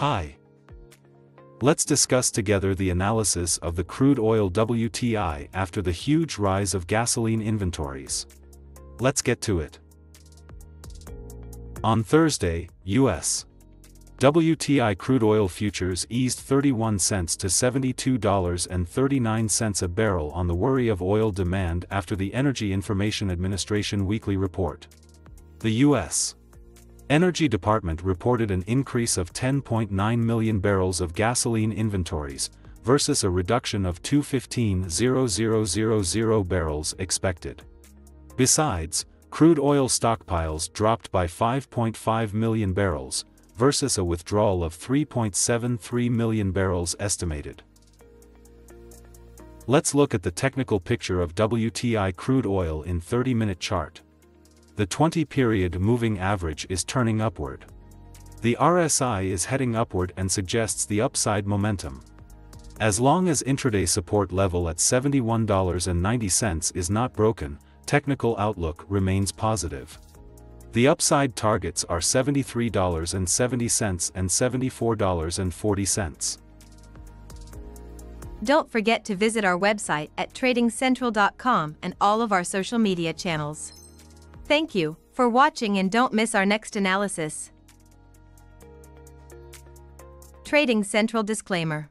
Hi. Let's discuss together the analysis of the crude oil WTI after the huge rise of gasoline inventories. Let's get to it. On Thursday, U.S. WTI crude oil futures eased 31 cents to $72.39 a barrel on the worry of oil demand after the Energy Information Administration weekly report. The U.S. Energy Department reported an increase of 10.9 million barrels of gasoline inventories, versus a reduction of 215,000 barrels expected. Besides, crude oil stockpiles dropped by 5.5 million barrels, versus a withdrawal of 3.73 million barrels estimated. Let's look at the technical picture of WTI crude oil in 30-minute chart. The 20-period moving average is turning upward. The RSI is heading upward and suggests the upside momentum. As long as intraday support level at $71.90 is not broken, technical outlook remains positive. The upside targets are $73.70 and $74.40. Don't forget to visit our website at tradingcentral.com and all of our social media channels. Thank you for watching and don't miss our next analysis. Trading Central Disclaimer